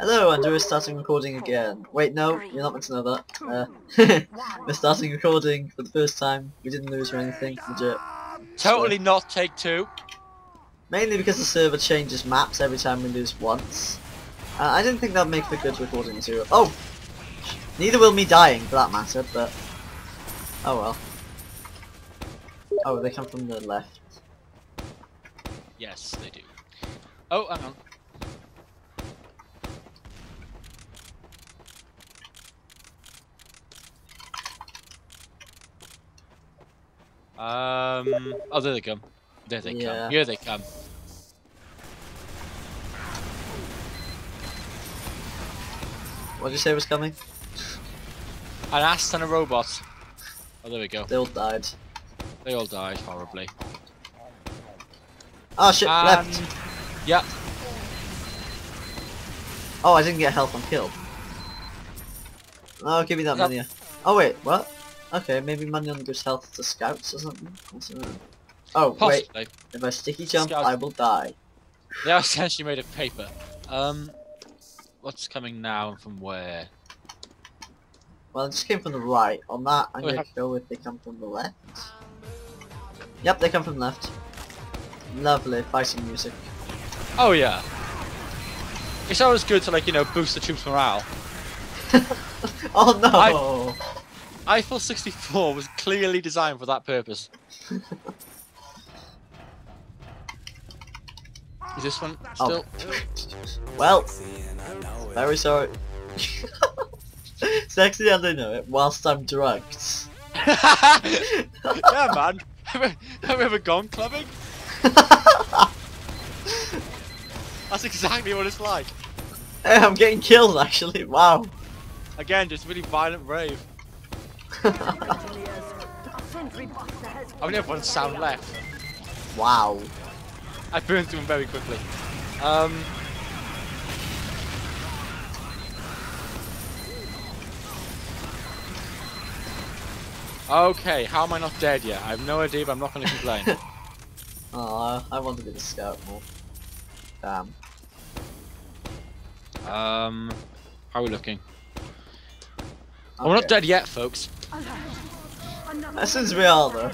Hello, and we're starting recording again. Wait, no, you're not meant to know that. Uh, we're starting recording for the first time. We didn't lose or anything, legit. Totally not take two. Mainly because the server changes maps every time we lose once. Uh, I didn't think that'd make for good recording material. Oh! Neither will me dying, for that matter, but... Oh well. Oh, they come from the left. Yes, they do. Oh, hang on. Um. Oh, there they come. There they Yeah. come. Here they come. What did you say was coming? An ass and a robot. Oh, there we go. They all died. They all died horribly. Oh shit, And left! yeah, Oh, I didn't get health on kill. Oh, give me that Yep. money. Oh wait, what? Okay, maybe money only gives health to scouts or something. I. Oh wait, if I sticky jump, Scout- I will die. They are essentially made of paper. Um, what's coming now and from where? Well, it just came from the right. On that, I'm Oh, gonna have- go if they come from the left. Yep, they come from the left. Lovely fighting music. Oh yeah. It's always good to like you know boost the troops' morale. oh no! Eiffel 64 was clearly designed for that purpose. Is this one oh. still? Well, very sorry. Sexy as I know it, whilst I'm drugged. yeah, man. Have we ever gone clubbing? That's exactly what it's like. Hey, I'm getting killed actually, wow. Again, just really violent rave. I only have one sound left. wow. I burned through them very quickly. Um. Okay, how am I not dead yet? I have no idea, but I'm not going to complain. Aw, I want to be the scout more. Damn. um, how are we looking? Oh, we're not dead yet, folks. Uh, as soon as we are though,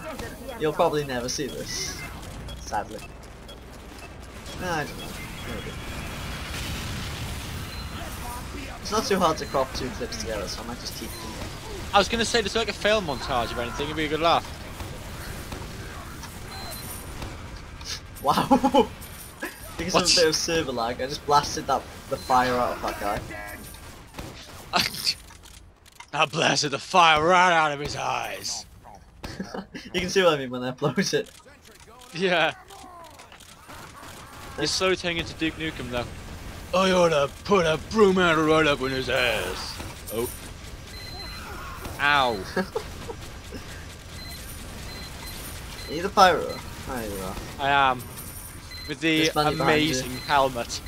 you'll probably never see this. Sadly. No, I don't know. Maybe. It's not too hard to crop two clips together, so I might just keep them. I was going to say, there's like a fail montage or anything, it'd be a good laugh. Wow! because What? of a bit of server lag, I just blasted that the fire out of that guy. I blasted the fire right out of his eyes. you can see what I mean when I upload it. Yeah. You're slowly turning into Duke Nukem, though. Oh, I oughta put a broom handle right up in his ass. Oh. Ow. Are you the pyro? Oh, you are. I am. With the There's money behind you. amazing helmet.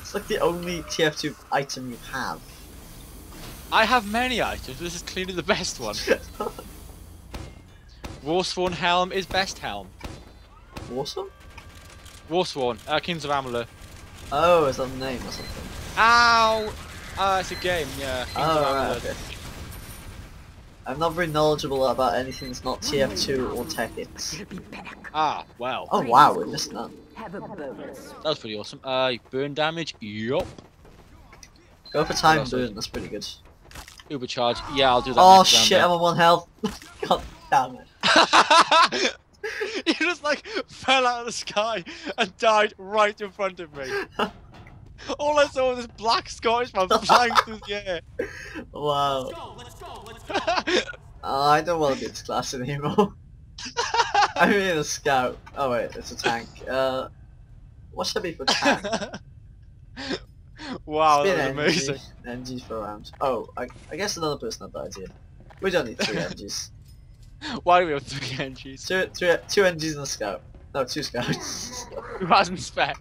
It's like the only TF2 item you have. I have many items, this is clearly the best one. Warsworn helm is best helm. awesome? Warsworn, uh, Kings of Amalur. Oh, is that the name or something? Ow! Uh, it's a game, yeah. Kings Oh, of right, okay. I'm not very knowledgeable about anything that's not TF2 or Tekkit. Ah, well. Oh wow, we missed that. Have a bonus. That was pretty awesome. Uh, burn damage, yup. Go for time else burn, that's pretty good. Uber charge, yeah, I'll do that Oh next round, shit, then. I'm on one health. God damn it. you just like fell out of the sky and died right in front of me. All I saw was this black Scottish man flying through the air. Wow. Oh, I don't want to be this class anymore. I'm in a scout. Oh wait, it's a tank. Uh, what should I be for tank? Wow, Spin that was amazing. NG for rounds. Oh, I, I guess another person had the idea. We don't need three NGs. Why do we have three NGs? Two, three, two NGs and a scout. No, two scouts. Who hasn't spec?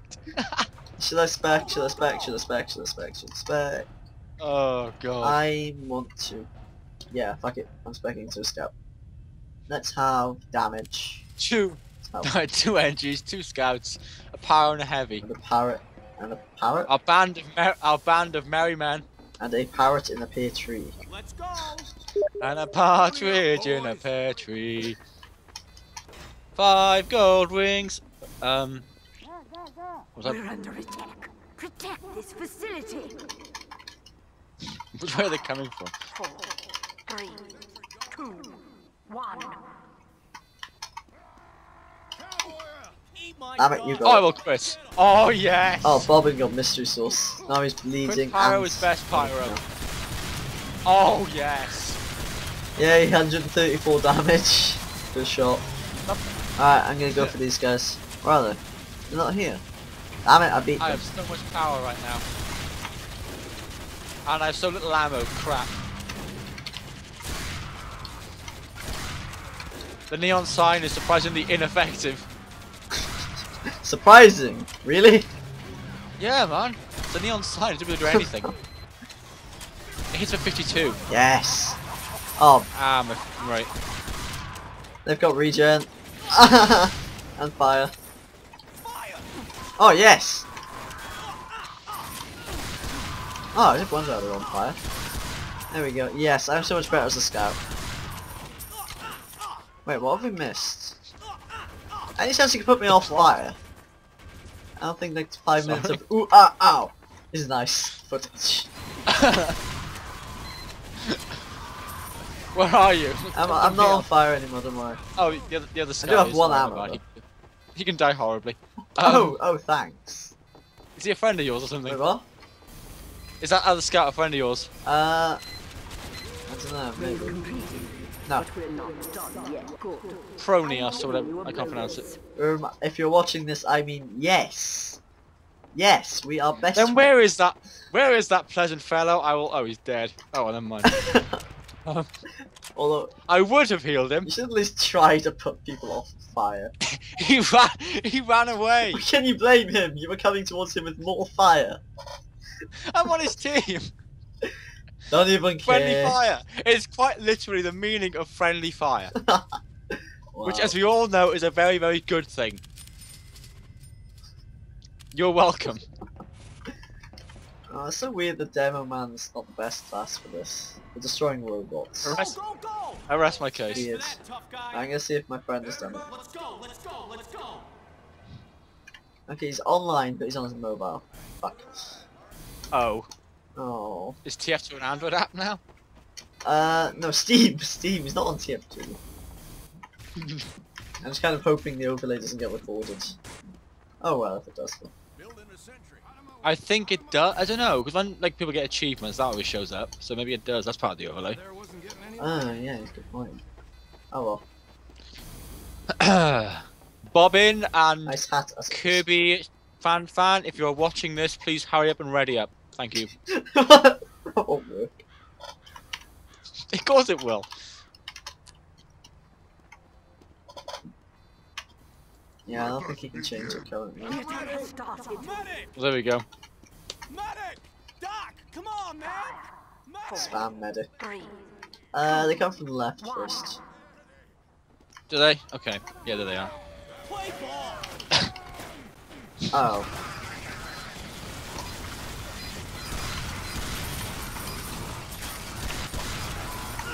should I spec? Should I spec? Should I spec? Should I spec? Should I spec? Oh god. I want to. Yeah, fuck it. I'm specking to a scout. Let's have damage. Two. Let's two NGs, two scouts, a power and a heavy. the parrot. And a parrot. Our band of mer- our band of merry men. And a parrot in a pear tree. Let's go. And a partridge in a pear tree. Five gold rings. Um. What's that? We're under attack. Protect this facility. Which way are they coming from? Four, three, two, one. Eat my Damn it, you dog. got Oh, well, Chris. Oh, yes. Oh, Bobbin got mystery sauce. Now he's bleeding. Pyro and- is best oh, pyro. Oh, yes. Yay, 134 damage. Good shot. Alright, I'm gonna go for these guys. Where are they? They're not here. Damn it, I beat I them. have so much power right now. And I have so little ammo. Crap. The neon sign is surprisingly ineffective. Surprising. Really? Yeah, man. The neon sign doesn't really do anything. it hits for 52. Yes. Oh, Ah, right. they've got regen. and fire. Oh, yes. Oh, I just one out on fire. There we go. Yes, I'm so much better as a scout. Wait, what have we missed? Any chance you can put me off fire? I don't think next five minutes of ooh ah ow is nice footage. Where are you? I'm, I'm not on fire anymore, don't worry. Oh, the other, the other I scout do have one ammo. He, he can die horribly. oh, Um, oh, thanks. Is he a friend of yours or something? Wait, what? Is that other scout a friend of yours? Uh, I don't know, maybe. No. But we're not done yet. Good. Proneous or whatever. I can't pronounce it. Um, if you're watching this, I mean yes. Yes, we are best Then where is that? Where is that pleasant fellow? I will. Oh, he's dead. Oh, well, never mind. um, Although, I would have healed him. you should at least try to put people off fire. He ran. He ran away. Can you blame him? You were coming towards him with more fire. I'm on his team. Don't even care. Friendly fire. It's quite literally the meaning of friendly fire, which, as we all know, is a very, very good thing. You're welcome. Oh, it's so weird the demo man's not the best class for this. We're destroying robots. Arrest, Go, go. I rest my case. Weird. That. I'm gonna see if my friend has done it. Let's go. Let's go. Let's go. Okay, he's online, but he's on his mobile. Fuck. Oh, Oh. is TF2 an Android app now? Uh, no, Steam. Steam. is not on TF2. I'm just kind of hoping the overlay doesn't get recorded. Oh well, if it does. Though. I think it does. I don't know because when like people get achievements, that always shows up. So maybe it does. That's part of the overlay. Oh yeah, good point. Oh well. Bobbin and Nice hat. as it is. Kirby fan fan, if you're watching this, please hurry up and ready up. Thank you. that. Of course it will. Yeah, I don't think he can change it currently. The attack has started. Medic. Well, there we go. Medic. Doc. Come on, man. Spam medic. Uh, they come from the left first. Do they? Okay. Yeah, there they are. Oh.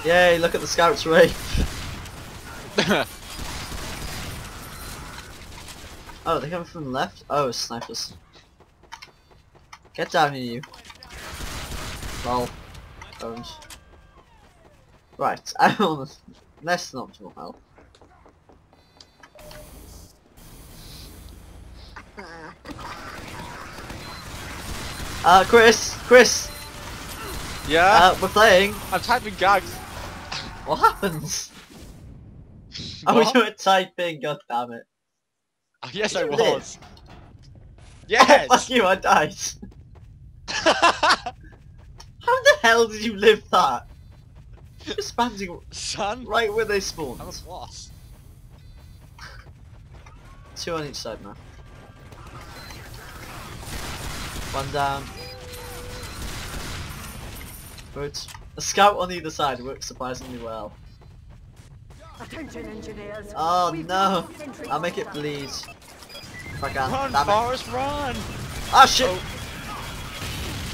Yay, look at the scouts rape. Oh, they coming from the left? Oh, snipers. Get down here, you. Lol. Orange. Right, I'm on less than optimal health. Uh, Chris! Chris! yeah. Uh, we're playing! I'm typing gags. What happens? Oh, What? you were typing, god damn it. Oh, yes, I was. live. Fuck Yes. you, I died. How the hell did you live that? You're spamming Son. right where they spawned. I was boss. Two on each side now. One down. Good. A scout on either side works surprisingly well. Attention, engineers. Oh We've no! I'll make it bleed. If I can. Run, Damn it. Forrest, run! Ah shit!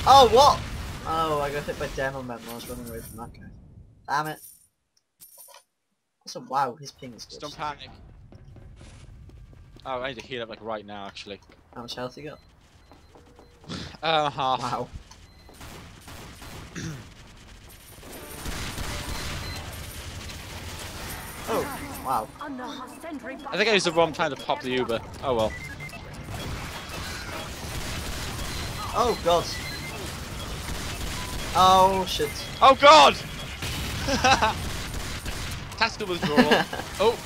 Oh. what? Oh, I got hit by demo man while I was running away from that guy. Damn it. Also, wow, his ping is Just good. don't panic. Oh, I need to heal up like right now, actually. How much health you got? Uh, half. Wow. oh, wow. I think I used the wrong time to pop the Uber. Oh well. Oh god. Oh shit. Oh god! Tactical withdrawal. oh,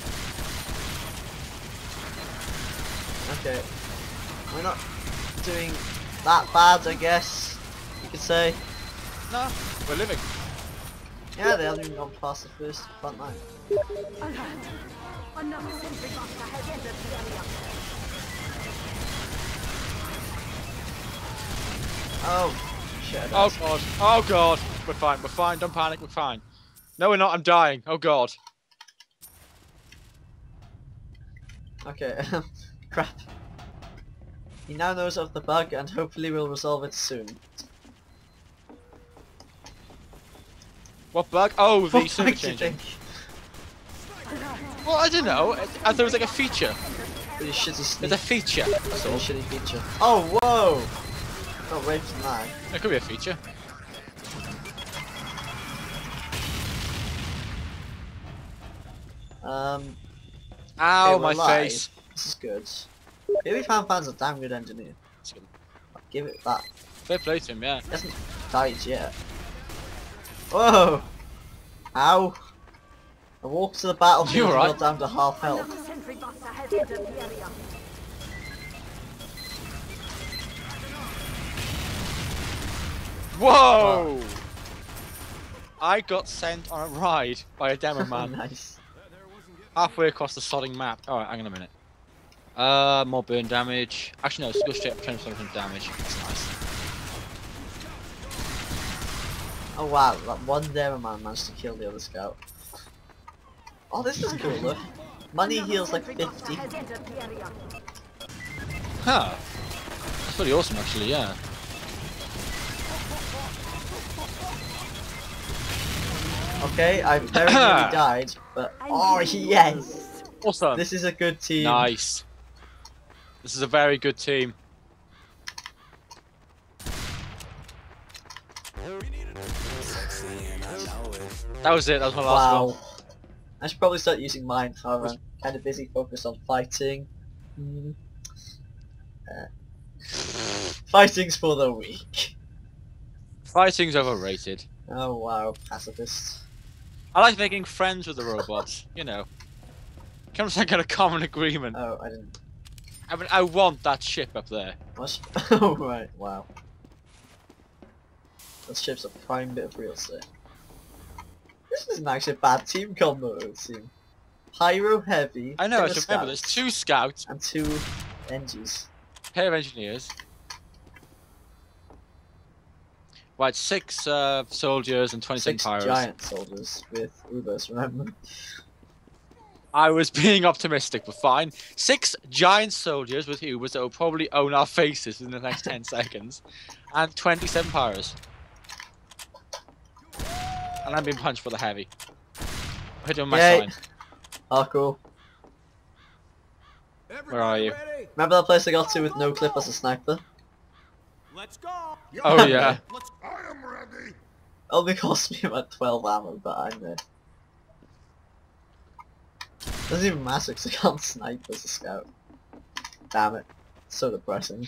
Okay. We're not doing that bad, I guess. You could say. no, we're living. Yeah, they haven't even gone past the first front line. Another sentry buster has entered the area. Oh, shit. Oh god. Oh god. We're fine. We're fine. Don't panic. We're fine. No, we're not. I'm dying. Oh god. Okay, crap. He now knows of the bug and hopefully will resolve it soon. What bug? Oh, the What server changing. Well, I don't know. I, I, it was like a feature. Pretty shitty sneak. There's a feature. That's Pretty all. shitty feature. Oh, whoa! Got raped from that. It could be a feature. Um, Ow, my live. face. this is good. Baby Fan Fan's a damn good engineer. It's good. Give it that. Fair play to him, yeah. He hasn't died yet. Whoa! Ow! I walked to the battlefield You and alright? got down to half health. Another sentry buster has entered the area. Whoa! I got sent on a ride by a demo man nice. halfway across the sodding map. Alright, hang on a minute. Uh, more burn damage. Actually, no, let's go straight up 20% damage. That's nice. Oh wow, that one demo man managed to kill the other scout. Oh, this is cool look. Money heals like 50. has entered the area. Huh. That's pretty awesome, actually, yeah. Okay, I very nearly died, but oh yes! Awesome. This is a good team. Nice. This is a very good team. That was it. That was my last Wow. one. I should probably start using mine, however I'm kind of busy focused on fighting. Hmm. Uh, fighting's for the weak. Fighting's overrated. Oh wow, pacifist. I like making friends with the robots. You know, comes like a common agreement. Oh, I didn't. I mean, I want that ship up there. What? oh right, wow. That ship's a prime bit of real estate. This isn't actually a bad team combo, it would seem. Pyro heavy. I know. I should remember. There's two scouts, And two NGs. pair of engineers. Right, six uh, soldiers and twenty-seven Six pirates. giant soldiers with Ubers, remember? I was being optimistic, but fine. Six giant soldiers with Ubers that will probably own our faces in the next 10 seconds. And 27 pyros. And I'm being punched for the heavy. Hit him with my Yay. sign. Oh cool. Where are you? Remember that place I got to with no clip as a sniper? Let's go. Oh yeah. I am ready. Only cost me about 12 ammo, but I'm there. Doesn't even matter because I can't snipe as a scout. Damn it. So depressing.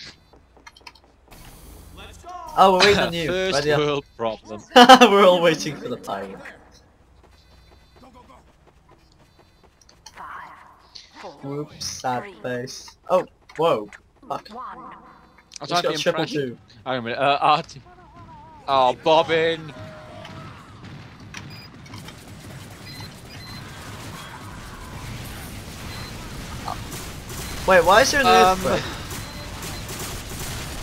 Oh, we're waiting on you. First Ready up. world problem. we're all waiting for the four, Whoops, sad Three. face. Oh, whoa. Fuck. I'm He's trying to got triple impressive. two. Hang on a minute. Uh, Art. Oh, Bobbin. Wait, why is there an Um, earthquake?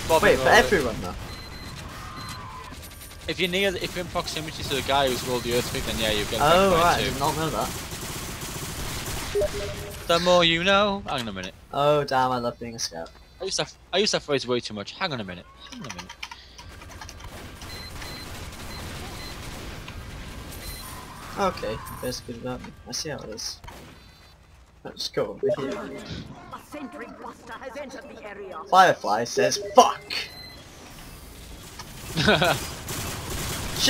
Bobbin Wait, for everyone though. If you're near, if you're in proximity to the guy who's rolled the earthquake, then yeah, you get Oh, affected by right, I did not know that. The more you know. Hang on a minute. Oh, damn, I love being a scout. I use that. I use that phrase way too much. Hang on a minute. Hang on a minute. Okay, basically without me. I see how it is. Let's go over here. A sentry buster has entered the area. Firefly says fuck!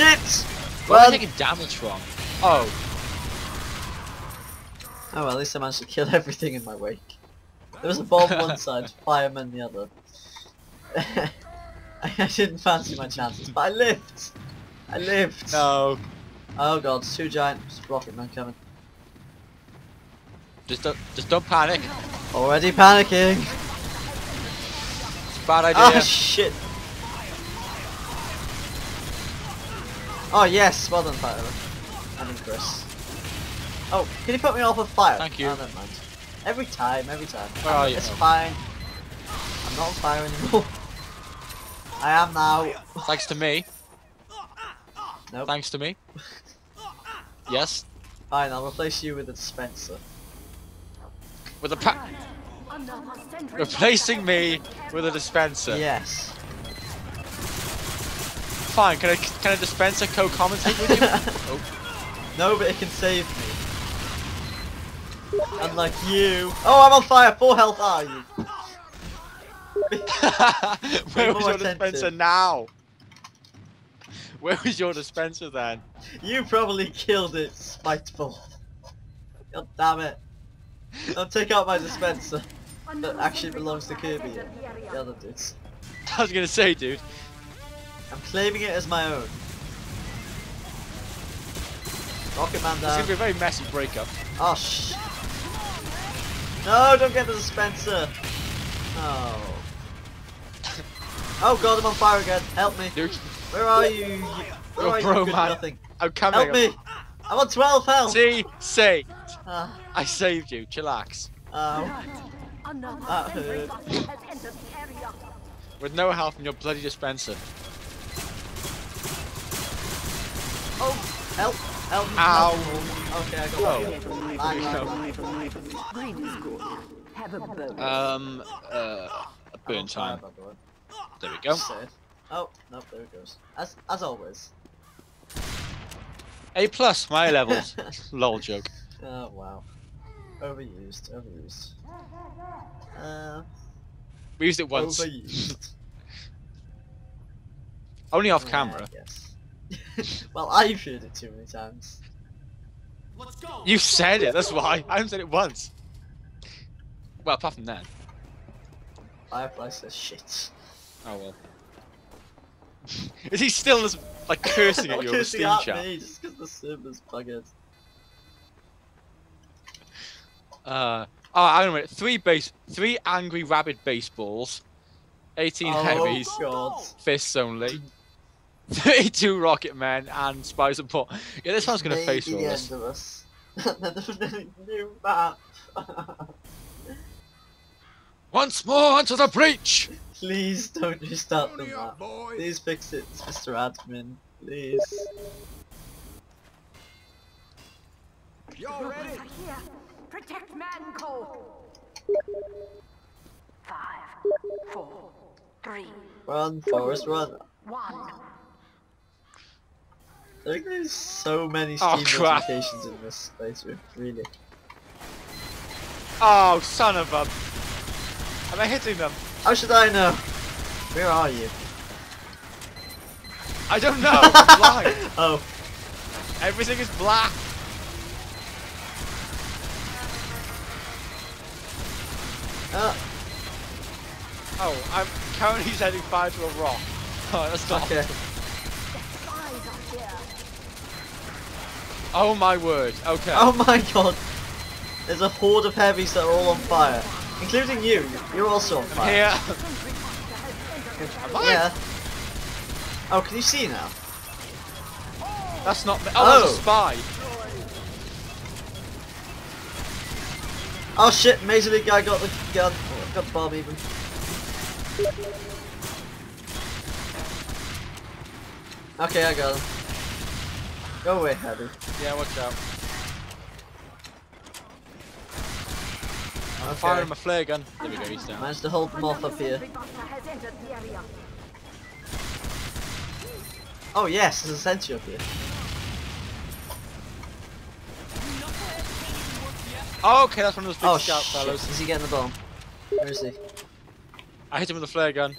Shit! Where am I taking damage from? Oh, Oh well, at least I managed to kill everything in my wake. There was a bomb one side, fireman the other. I didn't fancy my chances, but I lived! I lived! no. Oh god, two giant rocket men coming. Just don't, just don't panic. Already panicking! It's a bad Ah idea. shit! Oh yes, well done Tyler. I mean Chris. Oh, can you put me off of fire? Thank you. Oh, never mind. Every time, every time. Where are you? It's fine. I'm not on fire anymore. I am now. Thanks to me. Nope. Thanks to me. Yes. Fine, I'll replace you with a dispenser. With a pa- Another sentry replacing me entered the area. with a dispenser. Yes. Fine. Can I can I dispense a dispenser co-commentate with you? oh. No, but it can save me. Unlike you. Oh, I'm on fire. Full health. Are you? Where was more your dispenser now? Where was your dispenser then? You probably killed it, spiteful. God damn it. Don't take out my dispenser. That actually belongs to Kirby. entered the. The other dudes. I was gonna say, dude. I'm claiming it as my own. Rocket Man It's gonna be a very messy breakup. Oh sh. No, don't get the dispenser. Oh. Oh god, I'm on fire again. Help me. Dude, Where are you? you where You're are you? Good man. nothing. I'm coming. Help me. I'm on 12 health. See, say, Ah, I saved you. Chillax. ow. Another That hurt. buster has entered the area. With no help from your bloody dispenser. Oh, help. Help me. Ow. help. Okay, I got Oh. it. Lag, lag, lag. Green is good. Have a boat. Um, uh, I'm burn time. by the way. There we go. Oh, nope, there it goes. As as always. A plus, my levels. Lol joke. Oh wow. Overused, overused. Uh, We used it once. overused. Only off Yeah, camera. Yes. well, I've heard it too many times. Let's go. You said it, that's why. I haven't said it once. Well, apart from that. I Firefly says shit. Oh well. Is he still just, like cursing at Not you on the Steam at chat? me, just because the server's buggered. Uh, oh, hang on a minute. Three base, three angry rabid baseballs, 18 oh heavies, god. fists only, 32 rocket men, and spies and port. Yeah, this one's gonna Maybe face the roll us. end of us. New map. Once more onto the breach! Please don't restart the map. up, boys. Please fix it, Mr. Admin. Please. Y'all ready? Here. Protect Mann Co. Five, four, three, Run, Forest, run. one. I think there's so many Oh, Steam crap. notifications in this space, really. Oh, son of a... Am I hitting them? How should I know? Where are you? I don't know. I'm blind. oh, Everything is black. uh, Oh, I'm currently setting fire to a rock. Oh, that's not. okay. Spies are here. Oh my word. Okay. Oh my god. There's a horde of heavies that are all on fire. Including you. You're also on fire. Here. Sentry buster has entered the Am I? Yeah. Oh, can you see now? That's not me. Oh, that's Oh. a spy. Oh shit, Major League guy got the gun. Oh, got the bomb even. Okay, I got him. Go away, Heavy. Yeah, watch out. I'm Okay. firing my flare gun. There we go, he's down. Managed to hold them off up here. Sentry buster has entered the area. Oh yes, there's a sentry up here. Oh, okay, that's one of those big Oh scout shit, fellows. is he getting the bomb? Where is he? I hit him with a flare gun.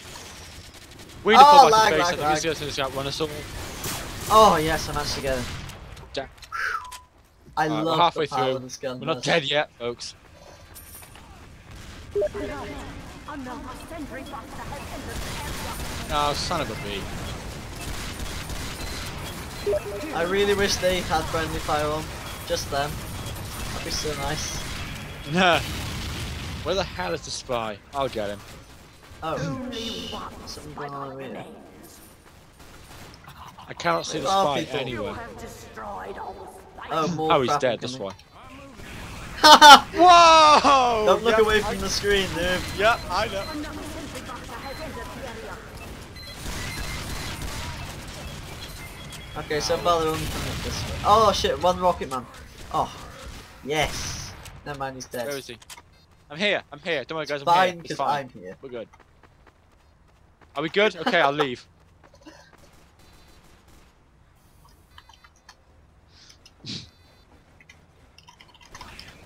We need to Oh, pull back lag, to base. lag, I think lag. he's going to scout run us all. Oh yes, I managed to get him. I we're love halfway the power through. of this gun. We're not dead yet, folks. Another sentry buster has entered the area. Oh, son of a bee. I really wish they had friendly fire on. Just them. That'd be so nice. Nah. Where the hell is the spy? I'll get him. Oh, something going on over here. Remains. I cannot see the Where are spy anywhere. have destroyed all Oh, Oh, he's crap dead, that's incoming. why. Whoa! Don't look Yep, away from the screen, dude. Yep, I know. Another sentry buster has entered the area. Okay, so far they're only coming up this way. Oh shit, one rocket man. Oh, yes. Never mind, he's dead. Where is he? I'm here, I'm here. Don't worry guys, I'm fine, here. It's fine. I'm here. We're good. Are we good? Okay, I'll leave.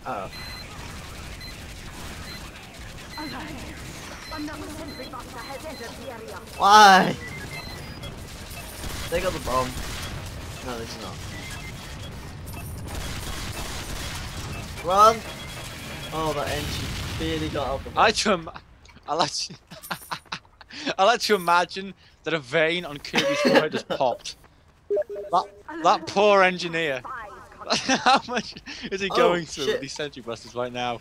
Oh. Another sentry buster has entered the area. Why? They got the bomb. No, they do not. Run! Oh, that engine barely got out the I like to Im- I like to I like to imagine that a vein on Kirby's forehead just popped. That, that poor engineer. Five How much is he Oh, going through shit. with these sentry busters right now?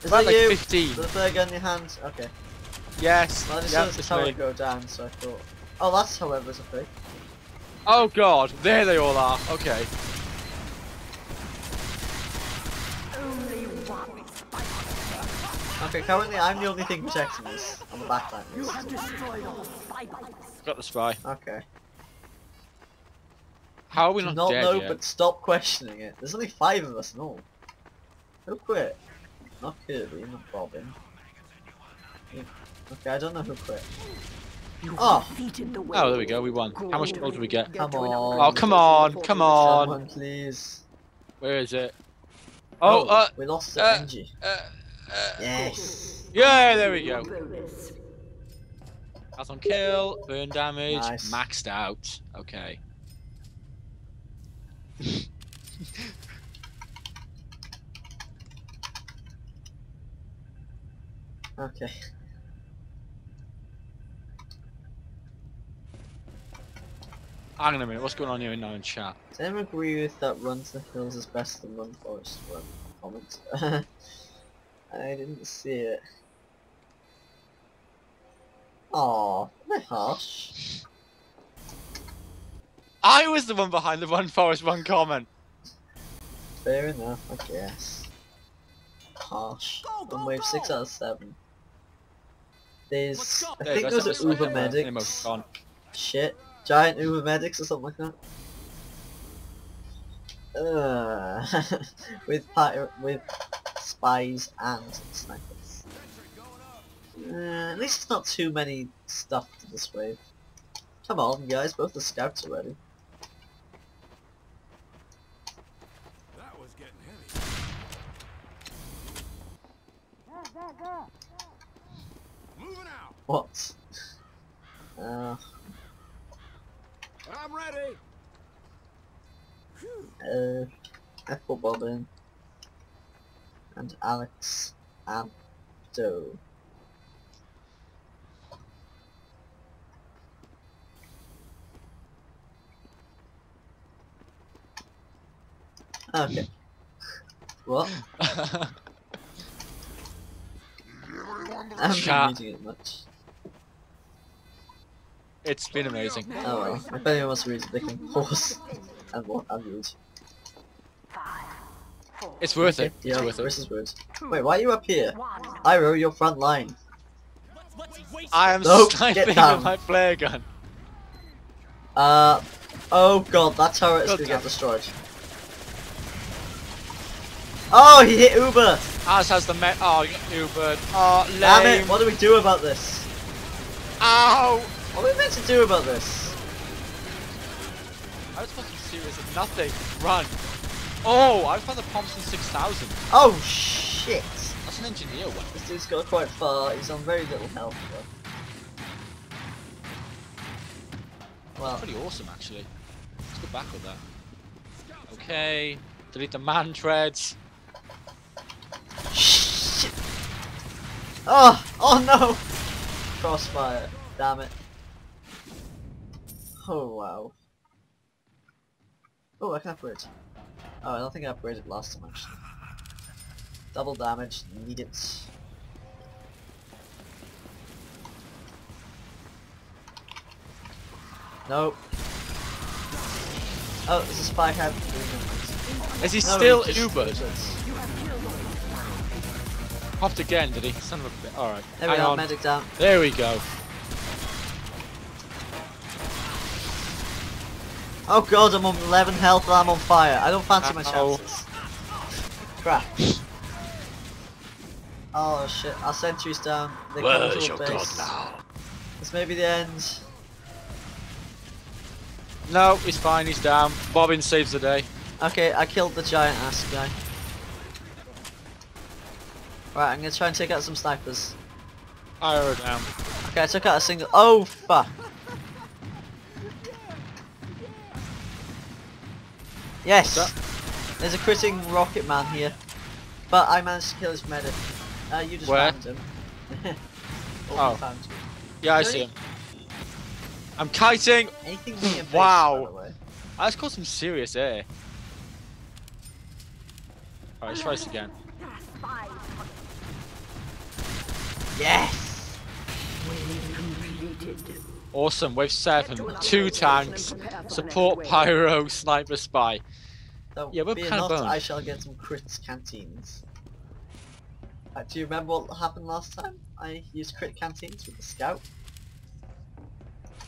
Is About that like you? 15. The third gun in your hands? Okay. Yes. Well, I just Yep, saw the it's tower go down, so I thought... Oh, that's however is a fake. Oh god, there they all are. Okay. Only one spy Okay, currently I'm the only thing protecting this on the back line. You have destroyed all the spy buttons. Got the spy. Okay. How are we Do not, not dead know, yet? but stop questioning it. There's only five of us in all. Who quit? Not Kirby, not Robin. Okay, I don't know who quit. You Oh. the Oh, there we go. We won. How much gold did we get? Come on. Oh, come on, come on. Someone, please. Where is it? Oh, uh, we lost the uh, NG. uh, uh, Yes. yeah, there we go. That's on kill, burn damage, Nice. maxed out. Okay. Okay. Hang on a minute, what's going on here now in chat? Does anyone agree with that run to the hills is better than run forest run? Comment. I didn't see it. Aw, they're harsh. I was the one behind the one forest one comment. Fair enough, I guess. Harsh. Go, go, wave 6 out of 7. There's... I think that's those are a Uber second, medics. Shit. Giant Uber medics or something like that. Uh, with pir- with spies and snipers. Uh, at least it's not too many stuff to this wave. Come on, guys, both the scouts are ready. That was getting heavy. Moving out. What? Uh, I'm ready. uh, Apple Bobbin and Alex Abdo. Okay. What? I haven't Chat. been reading it much. It's been amazing. Oh well. If anyone wants to read it, they can pause and what and read. It's worth it. Yeah, It's worth it. this is words. Wait, why are you up here? Iro, you're front line. I am Nope, sniping with my flare gun. Uh, oh god, that turret's God gonna damn. get destroyed. Oh, he hit Uber! As has the Met. Oh, Uber. Oh, lame. Damn it! What do we do about this? Ow! What are we meant to do about this? I was fucking serious at nothing. Run. Oh, I found the Thompson 6000. Oh shit! That's an engineer weapon. This dude's got quite far. He's on very little health though. Well, Pretty awesome, actually. Let's go back with that. Okay. Delete the man treads. shit! Oh! Oh no! Crossfire. Damn it. Oh wow. Oh, I can upgrade. Oh, I don't think I upgraded last time actually. Double damage, need it. Nope. Oh, there's a spy cab. Is he No, still Ubered? Popped again, did he? Son of a bit. Alright. There we Hang are, on. medic down. There we go. Oh god, I'm on 11 health and I'm on fire. I don't fancy my chances. Crap. Oh shit, our sentry's down. They come to our base. This may be the end. No, he's fine, he's down. Bobbin saves the day. Okay, I killed the giant ass guy. Right, I'm gonna try and take out some snipers. Arrow down. Okay, I took out a single- Oh fuck! Yes! There's a critting rocket man here. But I managed to kill his medic. Uh, you just Where? found him. Or Oh. found you. Yeah, I see him. I'm kiting! Anything near base, Wow. by the. I just caught some serious air. Alright, let's try this again. Spies. Yes! Completed. Awesome, wave 7, 2 tanks, support pyro, sniper spy. So, Yeah, we're fear kinda boned. I shall get some crits canteens. Uh, do you remember what happened last time? I used crit canteens with the scout.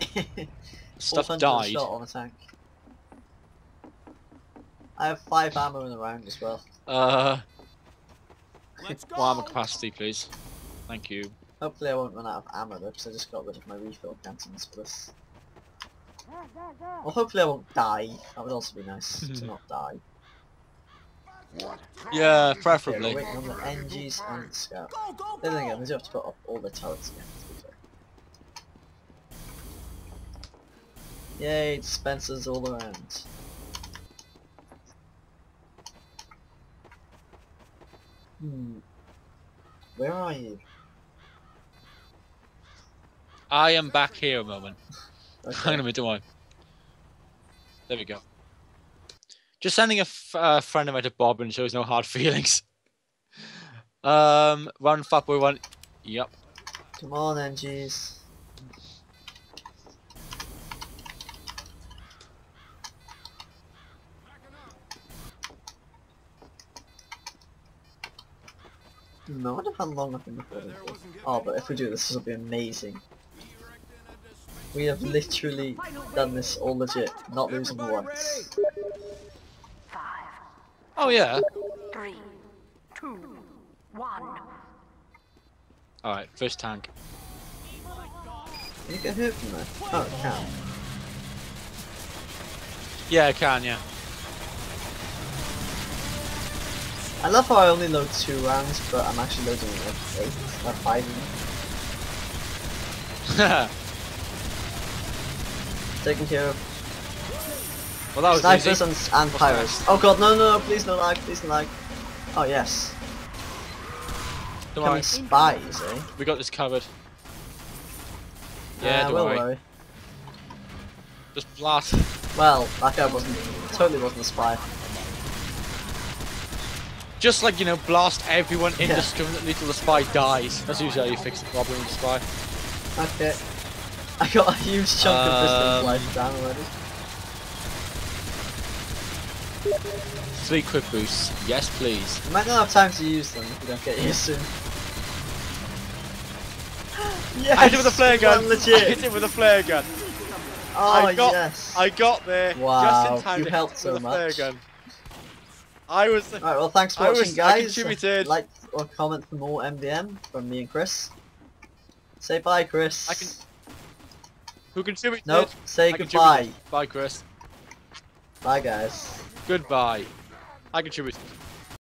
Stuff 400 died. shot on a tank. I have five ammo in the round as well. Uh, Let's go. one armor capacity, please. Thank you. Hopefully I won't run out of ammo though, because I just got rid of my refill canteens for this. Well, hopefully I won't die. That would also be nice to not die. Yeah, Okay, we're preferably. waiting on the NGs and the scout. Go, go, Then again, go. we do have to put up all the turrets again. to be fair. Yay, dispensers all around. Hmm. Where are you? I am back here a moment. Hang on a Okay. minute, do I? There we go. Just sending a f- uh, friend of mine to Bob and shows no hard feelings. Um, run, fat boy, run. Yep. Come on, NGs. No, I wonder how long I've been recording for. Oh, but if we do this, this will be amazing. We have literally done this all legit, not losing once. Five, Oh yeah. three, two, one. All right, first tank. Can you get hurt from there? Oh, it can. Yeah, I can. Yeah. I love how I only load two rounds, but I'm actually loading like eight, or five. Taking care of well, that was snipers easy. and, and pyros. Oh god, no, no, please no lag, please no lag. Oh yes, Don't becoming spies, eh? we got this covered. Yeah, Uh, don't worry. worry. Just blast. Well, that guy wasn't, totally wasn't a spy. Just like you know, blast everyone Yeah. indiscriminately till the spy dies. That's usually how you fix the problem with the spy. Okay. I got a huge chunk of distance Um, life down already. Three quick boosts. Yes, please. You might not have time to use them if you don't get here soon. yes! I hit it with a flare gun. I'm I hit it with a flare gun. Oh I got- yes! I got there just in time you to helped hit it so with a flare much. gun. I was. Alright, well thanks for I watching was- I guys. contributed. Like or comment for more MvM from me and Chris? Say bye, Chris. I can- Who contributed? Nope. Say I goodbye. Bye, Chris. Bye, guys. Goodbye. I contributed.